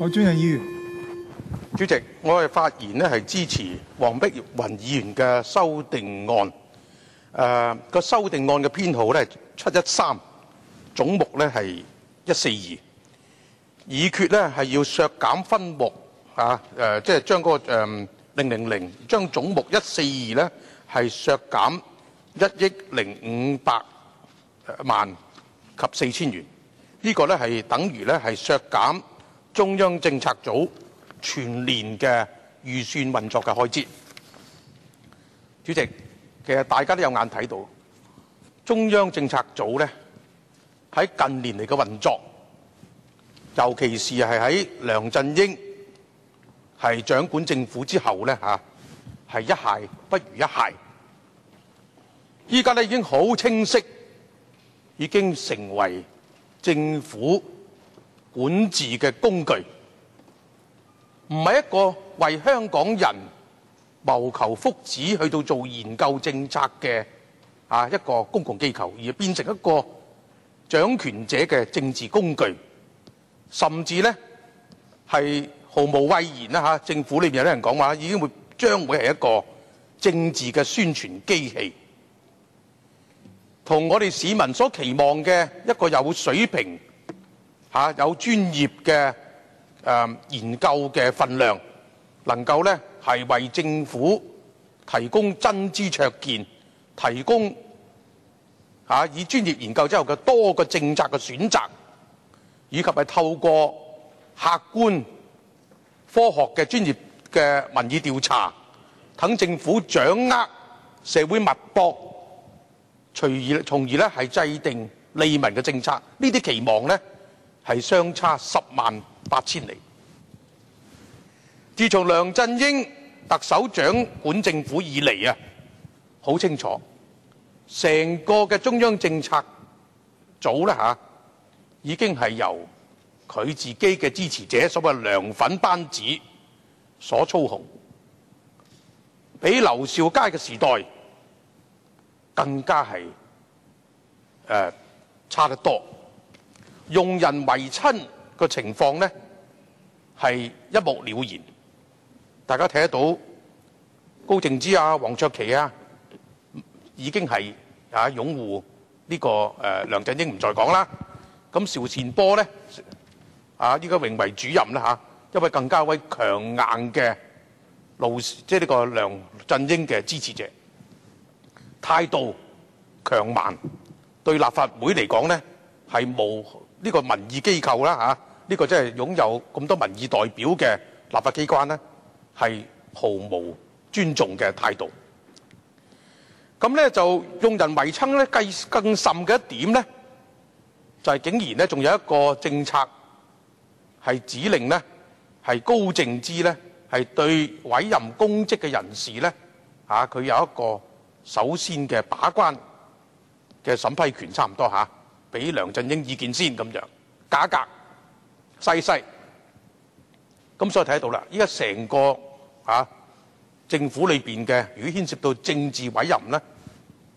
我尊敬議員，主席，我係發言呢係支持黃碧雲議員嘅修訂案。誒、個修訂案嘅編號呢七一三，總目呢係一四二，議決呢係要削減分目啊誒、即係將嗰個零零零將總目一四二呢係削減一億零五百萬及四千元。呢、個呢係等於呢係削減中央政策組全年嘅預算運作嘅開支。主席，其實大家都有眼睇到，中央政策組呢喺近年嚟嘅運作，尤其是係喺梁振英係掌管政府之後呢，嚇，係一蟹不如一蟹。依家呢已經好清晰，已經成為政府管治嘅工具，唔係一個為香港人謀求福祉去到做研究政策嘅啊一個公共機構，而變成一個掌權者嘅政治工具，甚至呢係毫無畏言啦吓。政府裏面有啲人講話，已經會將會係一個政治嘅宣傳機器。同我哋市民所期望嘅一个有水平、嚇有專業嘅誒研究嘅分量，能夠咧係為政府提供真知灼見，提供嚇以專業研究之後嘅多個政策嘅選擇，以及係透過客觀科學嘅專業嘅民意調查，等政府掌握社會脈搏。隨而從而咧係制定利民嘅政策，呢啲期望呢係相差十萬八千里。自從梁振英特首掌管政府以嚟啊，好清楚，成個嘅中央政策組咧嚇已經係由佢自己嘅支持者所謂梁粉班子所操控，比劉少佳嘅時代，更加係誒、差得多，用人唯親嘅情況呢係一目了然。大家睇得到高靜芝啊、黃卓琪啊，已經係啊擁護呢、這個誒、梁振英唔再講啦。咁邵善波呢，啊，依家榮為主任啦嚇，一位更加一位強硬嘅路，即係呢個梁振英嘅支持者。態度強硬，對立法會嚟講呢係無呢個民意機構啦嚇，呢個即係擁有咁多民意代表嘅立法機關呢係毫無尊重嘅態度。咁呢就用人唯親呢，計更甚嘅一點呢，就係竟然呢仲有一個政策係指令呢係高靜芝呢係對委任公職嘅人士呢，嚇佢有一個。首先嘅把關嘅審批權差唔多嚇，俾梁振英意見先咁樣，價格細細，咁所以睇得到啦。依家成個嚇政府裏邊嘅，如果牽涉到政治委任咧，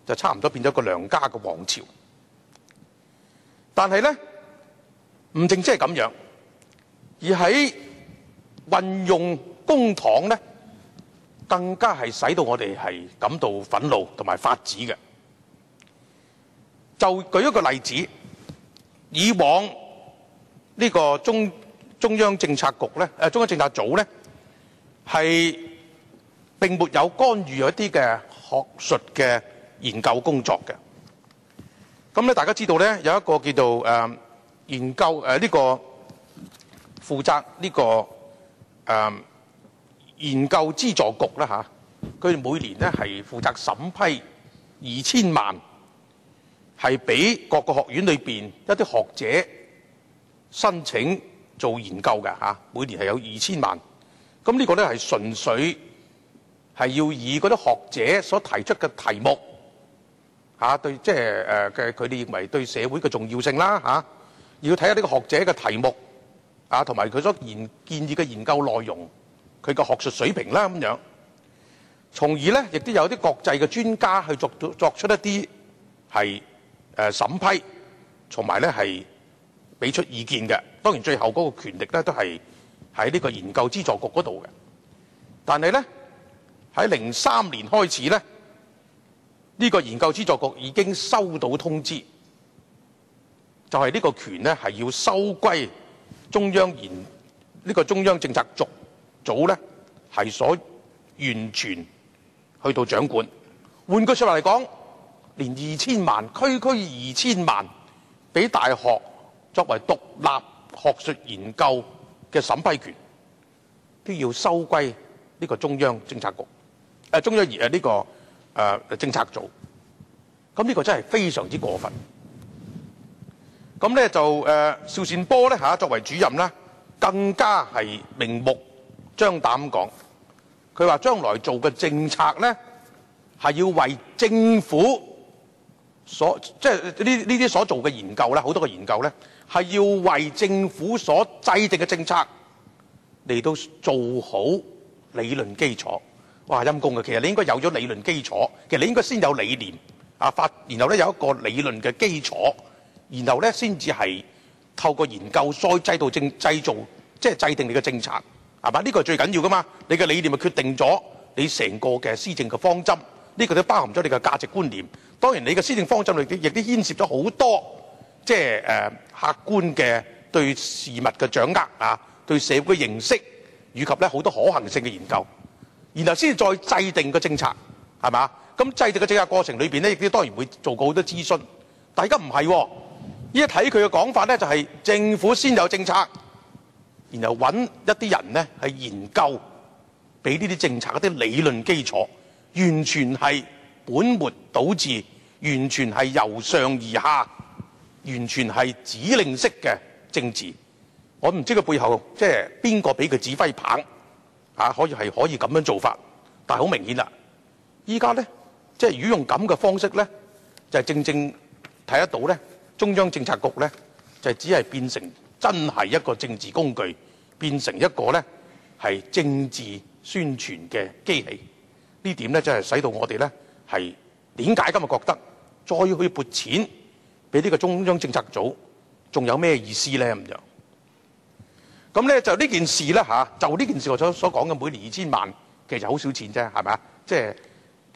就差唔多變咗個梁家嘅王朝。但係咧，唔淨止係咁樣，而喺運用公帑咧。更加係使到我哋係感到憤怒同埋發指嘅。就舉一個例子，以往呢個中中央政策局咧，誒中央政策組咧，係並沒有干預一啲嘅學術嘅研究工作嘅。咁咧，大家知道咧，有一個叫做誒研究誒呢個負責呢個誒。研究資助局啦嚇，佢哋每年咧係負責審批二千萬，係俾各個學院裏邊一啲學者申請做研究嘅嚇，每年係有二千萬。咁呢個咧係純粹係要以嗰啲學者所提出嘅題目嚇對，即係誒嘅佢哋認為對社會嘅重要性啦嚇，要睇下呢個學者嘅題目啊，同埋佢所研建議嘅研究內容。佢個學術水平啦咁樣，從而咧亦都有啲國際嘅專家去作作出一啲係誒審批，同埋咧係俾出意見嘅。當然最後嗰個權力咧都係喺呢個研究資助局嗰度嘅。但係咧喺零三年開始咧，呢個研究資助局已經收到通知，就係呢個權咧係要收歸中央研呢個中央政策組組咧係所完全去到掌管。換句説話嚟講，連二千萬區區二千萬俾大學作為獨立學術研究嘅審批權，都要收歸呢個中央政策局，誒、中央而誒呢個誒、政策組。咁呢個真係非常之過分。咁咧就誒邵善波咧嚇作為主任咧，更加係明目張膽講，佢話將來做嘅政策咧係要為政府。所即係呢呢啲所做嘅研究咧，好多嘅研究咧，係要為政府所制定嘅政策嚟到做好理論基礎。哇，陰公嘅，其實你應該有咗理論基礎，其實你應該先有理念啊，發然後咧有一個理論嘅基礎，然後咧先至係透過研究再製度政製造，即係制定你嘅政策，係嘛？呢個係最緊要噶嘛，你嘅理念咪決定咗你成個嘅施政嘅方針。呢個都包含咗你嘅價值觀念。當然，你嘅施政方針亦亦都牽涉咗好多，即係誒客觀嘅對事物嘅掌握啊，對社會嘅認識，以及咧好多可行性嘅研究，然後先至再制定個政策，係嘛？咁制定嘅政策過程裏邊咧，亦都當然會做過好多諮詢。但而家唔係喎，依家睇佢嘅講法咧，就係政府先有政策，然後揾一啲人咧係研究，俾呢啲政策一啲理論基礎。完全係本末倒置，完全係由上而下，完全係指令式嘅政治。我唔知佢背後即係邊個俾佢指揮棒啊？可以係可以咁樣做法，但係好明顯啦。依家咧，即係如果用咁嘅方式咧，就係正正睇得到咧，中央政策局咧就只係變成真係一個政治工具，變成一個咧係政治宣傳嘅機器。呢點咧，真係使到我哋咧係點解今日覺得再去撥錢俾呢個中央政策組，仲有咩意思咧？咁就咁咧，就呢件事咧嚇，就呢件事我所所講嘅每年二千萬，其實好少錢啫，係咪啊？即係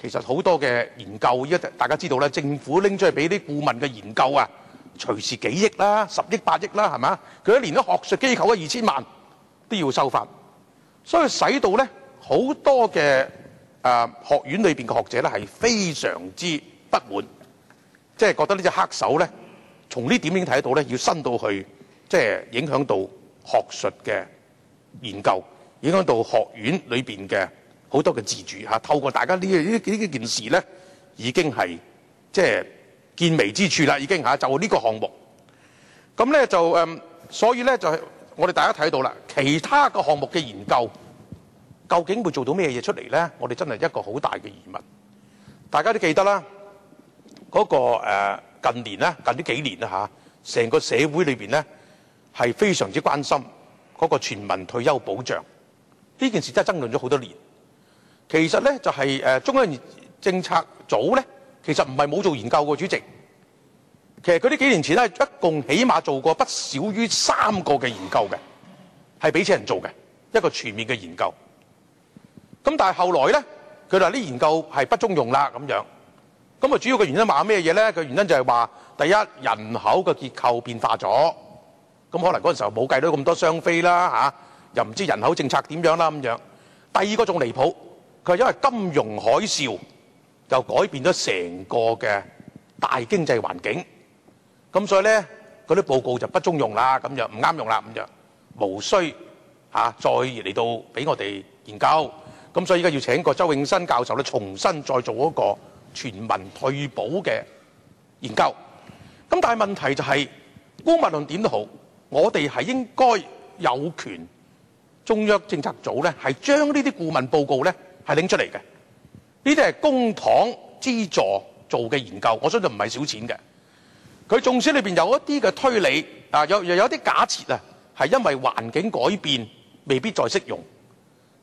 其實好多嘅研究，依家大家知道咧，政府拎出去俾啲顧問嘅研究啊，隨時幾億啦、十億、八億啦，係咪啊？佢一連啲學術機構嘅二千萬都要收翻，所以使到咧好多嘅。誒學院裏邊嘅學者咧係非常之不滿，即係覺得呢隻黑手咧，從呢點已經睇到咧，要伸到去，即係影響到學術嘅研究，影響到學院裏邊嘅好多嘅自主嚇。透過大家呢呢呢件事咧，已經係即係見微之處啦，已經嚇就呢個項目。咁咧就誒，所以咧就係我哋大家睇到啦，其他嘅項目嘅研究。究竟會做到咩嘢出嚟呢？我哋真係一個好大嘅疑問。大家都記得啦，嗰個誒近年咧，近呢幾年啦嚇，成個社會裏邊咧係非常之關心嗰個全民退休保障呢件事，真係爭論咗好多年。其實咧就係誒中央政策組咧，其實唔係冇做研究嘅，主席。其實佢呢幾年前咧，一共起碼做過不少於三個嘅研究嘅，係俾錢人做嘅一個全面嘅研究。咁但係後來咧，佢話啲研究係不中用啦咁樣。咁啊，主要嘅原因話咩嘢咧？佢原因就係話，第一人口嘅結構變化咗。咁可能嗰陣時候冇計到咁多雙飛啦嚇，又唔知人口政策點樣啦咁樣。第二個仲離譜，佢係因為金融海嘯就改變咗成個嘅大經濟環境。咁所以咧，嗰啲報告就不中用啦，咁樣唔啱用啦，咁樣無需嚇再嚟到俾我哋研究。咁所以而家要請個周永新教授咧，重新再做一個全民退保嘅研究。咁但係問題就係，無論點都好，我哋係應該有權中央政策組咧，係將呢啲顧問報告咧係拎出嚟嘅。呢啲係公帑資助做嘅研究，我相信唔係少錢嘅。佢縱使裏邊有一啲嘅推理啊，有又有啲假設啊，係因為環境改變，未必再適用。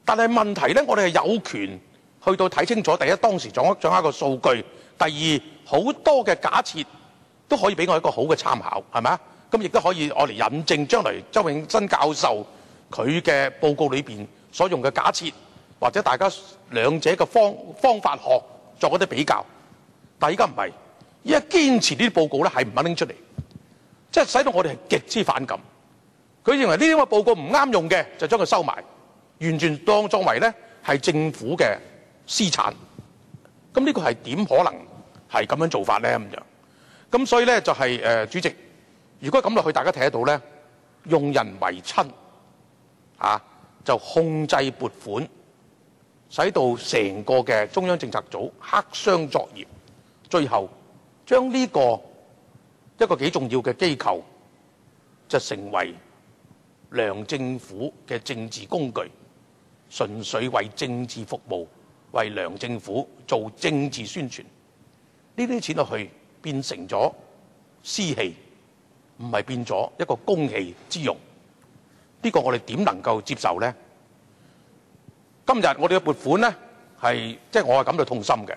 但係問題咧，我哋係有權去到睇清楚。第一，當時掌握掌握個數據；第二，好多嘅假設都可以俾我一個好嘅參考，係咪啊？咁亦都可以我嚟引證將來周永新教授佢嘅報告裏邊所用嘅假設，或者大家兩者嘅方方法學作一啲比較。但係依家唔係，依家堅持呢啲報告咧係唔肯拎出嚟，即係使到我哋係極之反感。佢認為呢啲咁嘅報告唔啱用嘅，就將佢收埋，完全當作為咧係政府嘅私產。咁呢個係點可能係咁樣做法咧？咁樣咁所以咧就係、是、誒、主席，如果咁落去，大家睇得到咧，用人為親啊，就控制撥款，使到成個嘅中央政策組黑箱作業，最後將呢個一個幾重要嘅機構就成為梁政府嘅政治工具，純粹為政治服務，為梁政府做政治宣傳。呢啲錢落去變成咗私器，唔係變咗一個公器之用。呢個我哋點能夠接受呢？今日我哋嘅撥款呢，係即係我係感到痛心嘅，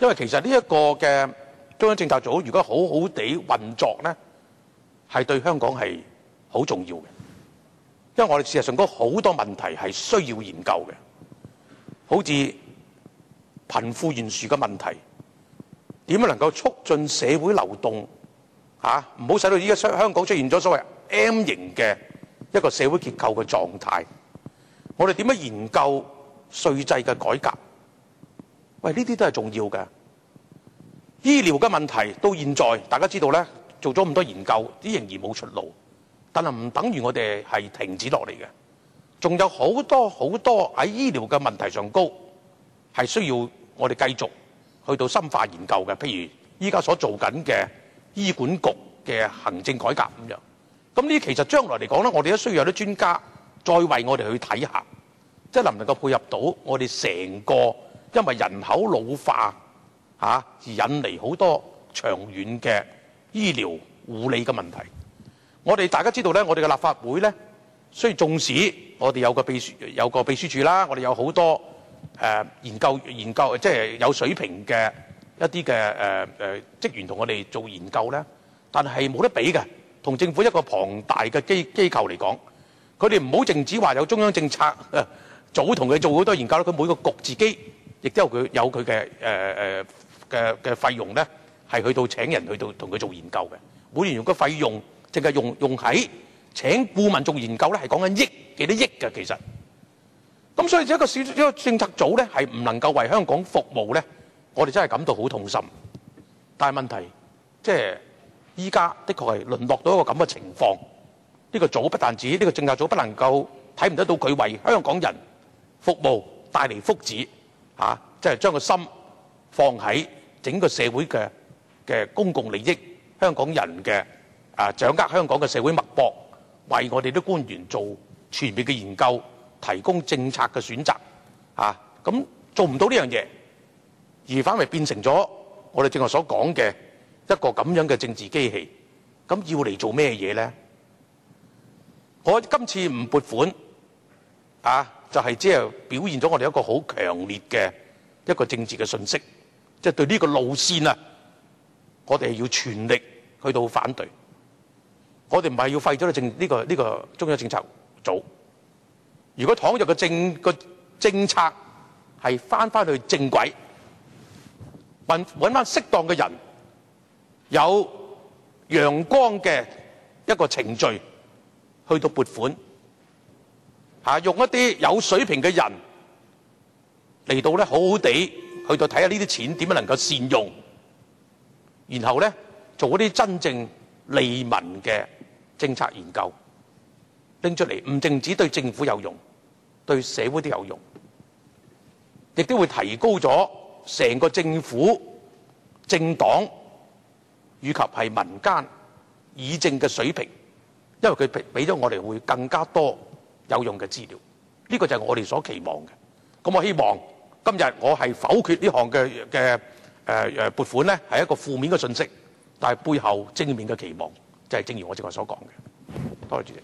因為其實呢一個嘅中央政策組如果好好地運作呢，係對香港係好重要嘅。因為我哋事實上嗰好多問題係需要研究嘅，好似貧富懸殊嘅問題，點樣能夠促進社會流動？嚇，唔好使到依家香港出現咗所謂 M 型嘅一個社會結構嘅狀態。我哋點樣研究稅制嘅改革？喂，呢啲都係重要嘅。醫療嘅問題到現在大家知道咧，做咗咁多研究，啲仍然冇出路。但係唔等於我哋係停止落嚟嘅，仲有好多好多喺醫療嘅問題上高係需要我哋繼續去到深化研究嘅。譬如依家所做緊嘅醫管局嘅行政改革咁樣，咁呢其實將來嚟講咧，我哋都需要有啲專家再為我哋去睇下，即係能唔能夠配合到我哋成個因為人口老化嚇而引嚟好多長遠嘅醫療護理嘅問題。我哋大家知道咧，我哋嘅立法會咧，雖然縱使我哋有個秘書有個秘書處啦，我哋有好多誒、研究研究，即係有水平嘅一啲嘅誒誒職員同我哋做研究咧，但係冇得比嘅，同政府一個龐大嘅機機構嚟講，佢哋唔好淨止話有中央政策 早同佢做好多研究啦，佢每個局自己亦都有佢有佢嘅誒誒嘅嘅費用咧，係去到請人去到同佢做研究嘅，每年用個費用。淨係用用喺請顧問做研究咧，係講緊億幾多億嘅其實。咁所以一個小一個政策組咧，係唔能夠為香港服務咧，我哋真係感到好痛心。但係問題即係依家的確係淪落到一個咁嘅情況。呢個組不但止，呢個政策組不能夠睇唔得到佢為香港人服務帶嚟福祉嚇，即係將個心放喺整個社會嘅嘅公共利益，香港人嘅。啊！掌握香港嘅社會脈搏，為我哋啲官員做全面嘅研究，提供政策嘅選擇。啊！咁做唔到呢樣嘢，而反為變成咗我哋正話所講嘅一個咁樣嘅政治機器。咁要嚟做咩嘢咧？我今次唔撥款，啊，就係即係表現咗我哋一個好強烈嘅一個政治嘅信息，即係對呢個路線啊，我哋要全力去到反對。我哋唔係要廢咗政呢個呢個中央政策組。如果倘若個政個政策係翻翻去正軌，揾揾翻適當嘅人，有陽光嘅一個程序去到撥款，嚇用一啲有水平嘅人嚟到咧，好好地去到睇下呢啲錢點樣能夠善用，然後咧做一啲真正利民嘅。政策研究拎出嚟，唔淨止對政府有用，對社會都有用，亦都會提高咗成個政府、政黨以及係民間議政嘅水平，因為佢俾咗我哋會更加多有用嘅資料，呢個就係我哋所期望嘅。咁我希望今日我係否決呢項嘅嘅誒誒撥款咧，係一個負面嘅信息，但係背後正面嘅期望。就係正如我正話所講嘅，多謝主席。